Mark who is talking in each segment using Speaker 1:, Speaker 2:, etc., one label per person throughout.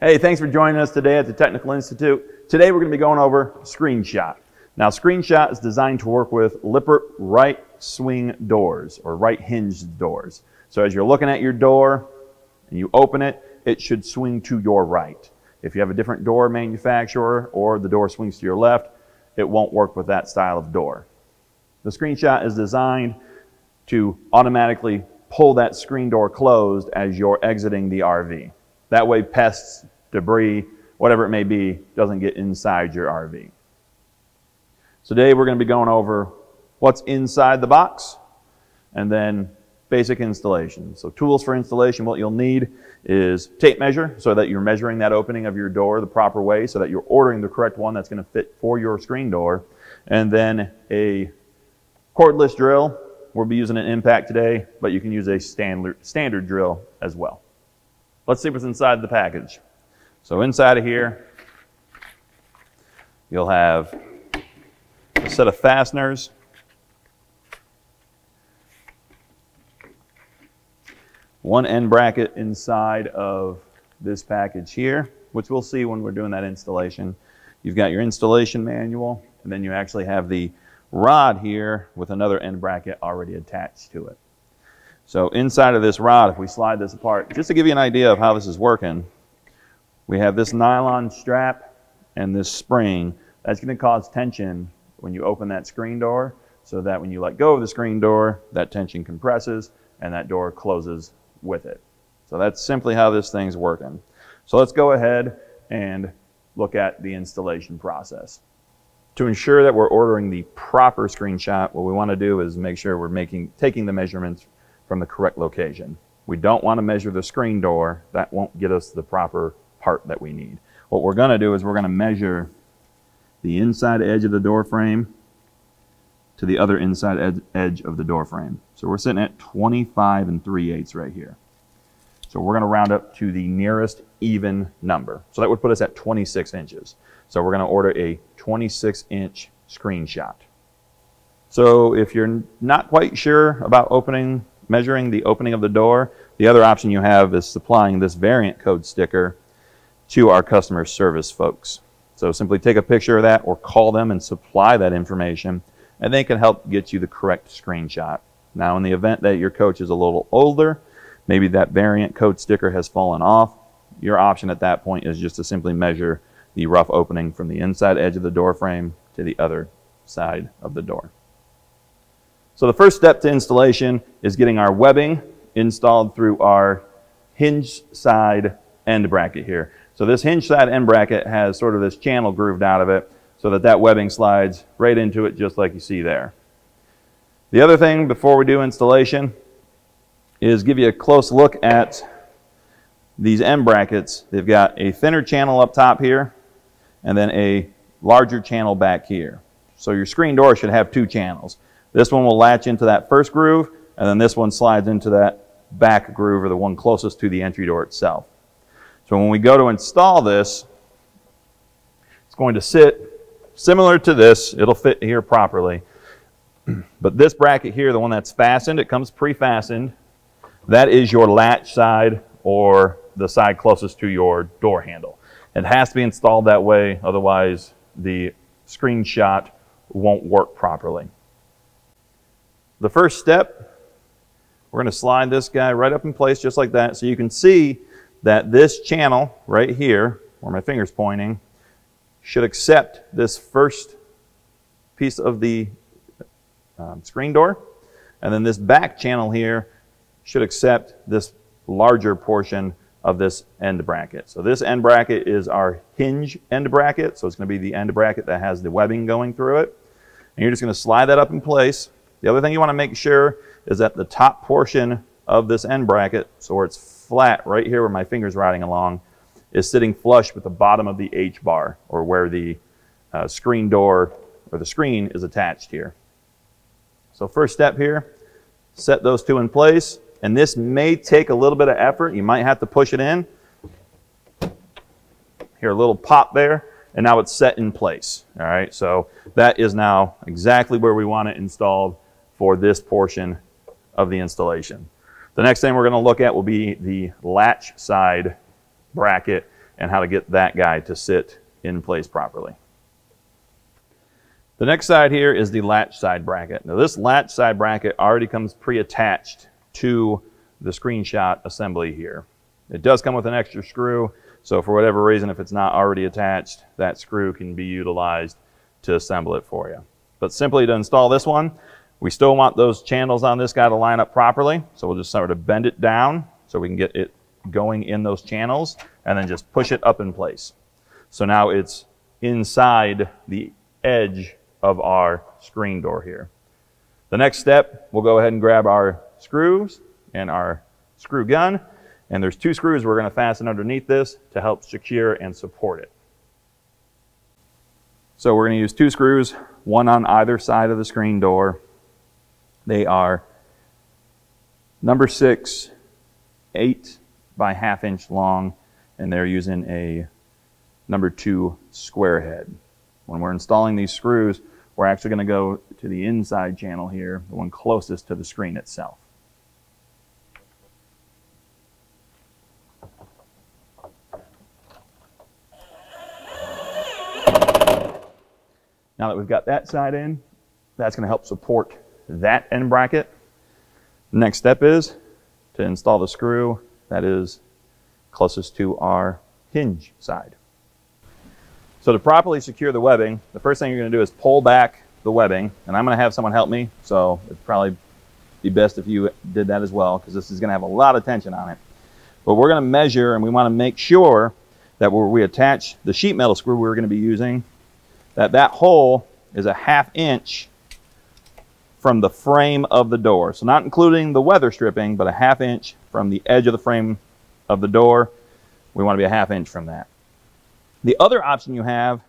Speaker 1: Hey, thanks for joining us today at the Technical Institute. Today we're going to be going over Screenshot. Now Screenshot is designed to work with Lippert right swing doors or right hinged doors. So as you're looking at your door and you open it, it should swing to your right. If you have a different door manufacturer or the door swings to your left, it won't work with that style of door. The Screenshot is designed to automatically pull that screen door closed as you're exiting the RV. That way pests debris, whatever it may be, doesn't get inside your RV. So today we're going to be going over what's inside the box and then basic installation. So tools for installation, what you'll need is tape measure so that you're measuring that opening of your door the proper way so that you're ordering the correct one that's going to fit for your screen door. And then a cordless drill. We'll be using an impact today, but you can use a standard, standard drill as well. Let's see what's inside the package. So inside of here, you'll have a set of fasteners. One end bracket inside of this package here, which we'll see when we're doing that installation. You've got your installation manual, and then you actually have the rod here with another end bracket already attached to it. So inside of this rod, if we slide this apart, just to give you an idea of how this is working, we have this nylon strap and this spring. That's going to cause tension when you open that screen door so that when you let go of the screen door, that tension compresses and that door closes with it. So that's simply how this thing's working. So let's go ahead and look at the installation process. To ensure that we're ordering the proper screenshot, what we want to do is make sure we're making, taking the measurements from the correct location. We don't want to measure the screen door. That won't get us the proper part that we need. What we're going to do is we're going to measure the inside edge of the door frame to the other inside ed edge of the door frame. So we're sitting at 25 and 3 eighths right here. So we're going to round up to the nearest even number. So that would put us at 26 inches. So we're going to order a 26 inch screenshot. So if you're not quite sure about opening, measuring the opening of the door, the other option you have is supplying this variant code sticker to our customer service folks. So simply take a picture of that or call them and supply that information and they can help get you the correct screenshot. Now in the event that your coach is a little older, maybe that variant code sticker has fallen off, your option at that point is just to simply measure the rough opening from the inside edge of the door frame to the other side of the door. So the first step to installation is getting our webbing installed through our hinge side end bracket here. So this hinge side end bracket has sort of this channel grooved out of it so that that webbing slides right into it just like you see there. The other thing before we do installation is give you a close look at these end brackets. They've got a thinner channel up top here and then a larger channel back here. So your screen door should have two channels. This one will latch into that first groove and then this one slides into that back groove or the one closest to the entry door itself. So when we go to install this, it's going to sit similar to this. It'll fit here properly. But this bracket here, the one that's fastened, it comes pre-fastened. That is your latch side or the side closest to your door handle. It has to be installed that way, otherwise the screenshot won't work properly. The first step, we're going to slide this guy right up in place just like that so you can see that this channel right here, where my finger's pointing, should accept this first piece of the um, screen door. And then this back channel here should accept this larger portion of this end bracket. So this end bracket is our hinge end bracket. So it's going to be the end bracket that has the webbing going through it. And you're just going to slide that up in place. The other thing you want to make sure is that the top portion of this end bracket, so where it's flat right here where my finger's riding along, is sitting flush with the bottom of the H bar or where the uh, screen door or the screen is attached here. So first step here, set those two in place. And this may take a little bit of effort. You might have to push it in. Here, a little pop there. And now it's set in place. All right, so that is now exactly where we want it installed for this portion of the installation. The next thing we're going to look at will be the latch side bracket. and how to get that guy to sit in place properly. The next side here is the latch side bracket. Now this latch side bracket already comes pre-attached to the screenshot assembly here. It does come with an extra screw, so for whatever reason, if it's not already attached, that screw can be utilized to assemble it for you. But simply to install this one, we still want those channels on this guy to line up properly, so we'll just sort of bend it down so we can get it going in those channels, and then just push it up in place. So now it's inside the edge of our screen door here. The next step, we'll go ahead and grab our screws and our screw gun. And there's two screws we're going to fasten underneath this to help secure and support it. So we're going to use two screws, one on either side of the screen door. They are number six, eight by half inch long, and they're using a number two square head. When we're installing these screws, we're actually going to go to the inside channel here, the one closest to the screen itself. Now that we've got that side in, that's going to help support that end bracket. Next step is to install the screw that is closest to our hinge side. So to properly secure the webbing, the first thing you're going to do is pull back the webbing, and I'm going to have someone help me, so it'd probably be best if you did that as well, because this is going to have a lot of tension on it. But we're going to measure, and we want to make sure that where we attach the sheet metal screw we're going to be using, that that hole is a half inch from the frame of the door. So not including the weather stripping, but a half inch from the edge of the frame of the door. We want to be a half inch from that. The other option you have,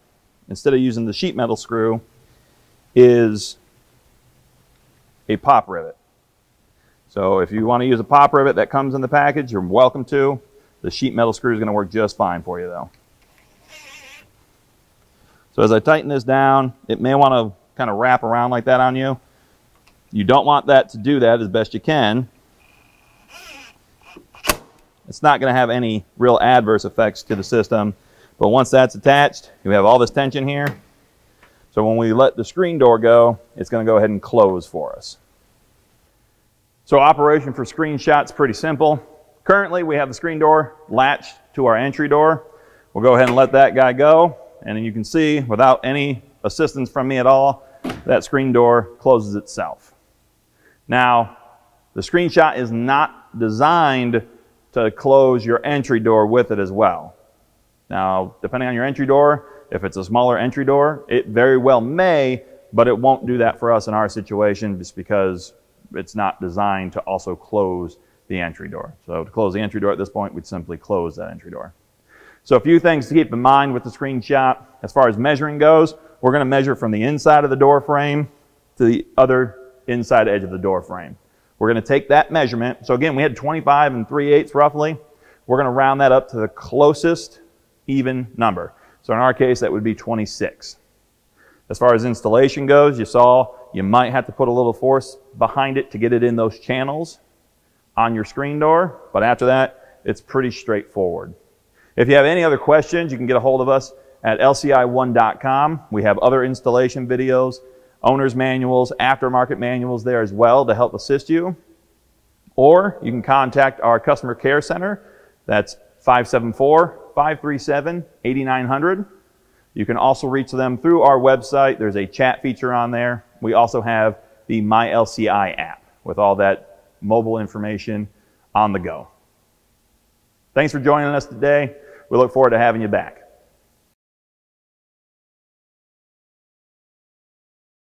Speaker 1: instead of using the sheet metal screw, is a pop rivet. So if you want to use a pop rivet that comes in the package, you're welcome to. The sheet metal screw is going to work just fine for you though. So as I tighten this down, it may want to kind of wrap around like that on you. You don't want that to do that as best you can. It's not going to have any real adverse effects to the system. But once that's attached, we have all this tension here. So when we let the screen door go, it's going to go ahead and close for us. So operation for screenshot's pretty simple. Currently, we have the screen door latched to our entry door. We'll go ahead and let that guy go. And you can see, without any assistance from me at all, that screen door closes itself. Now, the screenshot is not designed to close your entry door with it as well. Now, depending on your entry door, if it's a smaller entry door, it very well may, but it won't do that for us in our situation just because it's not designed to also close the entry door. So to close the entry door at this point, we'd simply close that entry door. So a few things to keep in mind with the screenshot. As far as measuring goes, we're going to measure from the inside of the door frame to the other inside edge of the door frame. We're going to take that measurement. So again, we had 25 and 3 eighths roughly. We're going to round that up to the closest even number. So in our case, that would be 26. As far as installation goes, you saw you might have to put a little force behind it to get it in those channels on your screen door, but after that, it's pretty straightforward. If you have any other questions, you can get a hold of us at lci1.com. We have other installation videos, owner's manuals, aftermarket manuals there as well to help assist you. Or you can contact our customer care center. That's 574 537 8900. You can also reach them through our website. There's a chat feature on there. We also have the MyLCI app with all that mobile information on the go. Thanks for joining us today. We look forward to having you back.